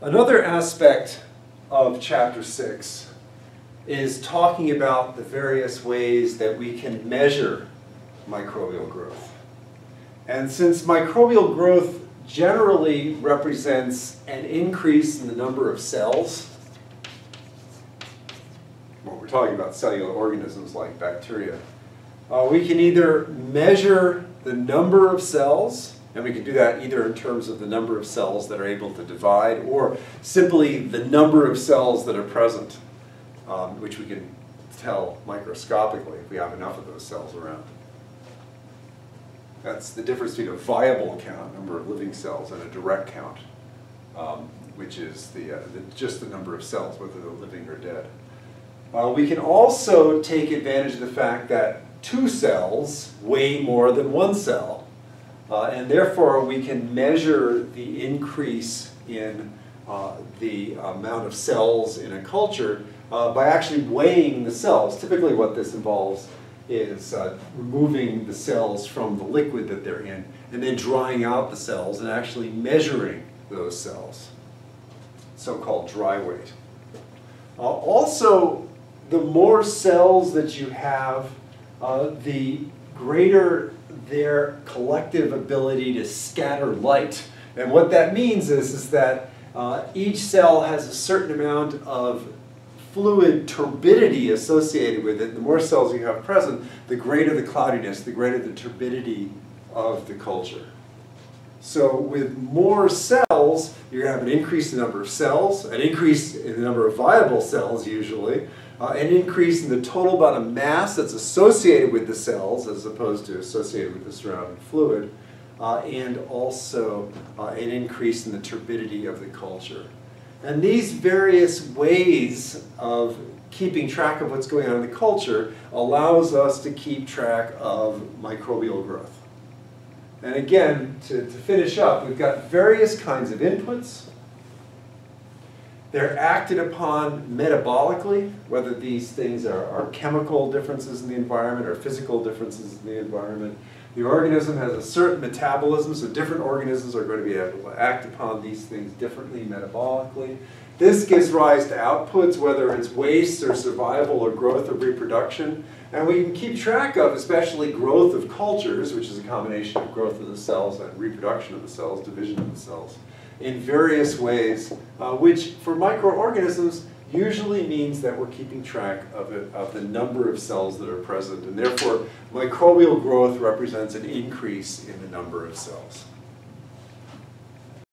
Another aspect of chapter six is talking about the various ways that we can measure microbial growth. And since microbial growth generally represents an increase in the number of cells, well, we're talking about cellular organisms like bacteria, uh, we can either measure the number of cells and we can do that either in terms of the number of cells that are able to divide or simply the number of cells that are present, um, which we can tell microscopically if we have enough of those cells around. That's the difference between a viable count, number of living cells, and a direct count, um, which is the, uh, the, just the number of cells, whether they're living or dead. Uh, we can also take advantage of the fact that two cells weigh more than one cell. Uh, and therefore, we can measure the increase in uh, the amount of cells in a culture uh, by actually weighing the cells. Typically what this involves is uh, removing the cells from the liquid that they're in and then drying out the cells and actually measuring those cells, so-called dry weight. Uh, also, the more cells that you have, uh, the greater their collective ability to scatter light. And what that means is, is that uh, each cell has a certain amount of fluid turbidity associated with it. The more cells you have present, the greater the cloudiness, the greater the turbidity of the culture. So with more cells, you're going to have an increase in the number of cells, an increase in the number of viable cells usually, uh, an increase in the total amount of mass that's associated with the cells as opposed to associated with the surrounding fluid, uh, and also uh, an increase in the turbidity of the culture. And these various ways of keeping track of what's going on in the culture allows us to keep track of microbial growth. And again, to, to finish up, we've got various kinds of inputs, they're acted upon metabolically, whether these things are, are chemical differences in the environment or physical differences in the environment. The organism has a certain metabolism, so different organisms are going to be able to act upon these things differently metabolically. This gives rise to outputs, whether it's waste or survival or growth or reproduction. And we can keep track of, especially growth of cultures, which is a combination of growth of the cells and reproduction of the cells, division of the cells in various ways, uh, which for microorganisms usually means that we're keeping track of, it, of the number of cells that are present, and therefore microbial growth represents an increase in the number of cells.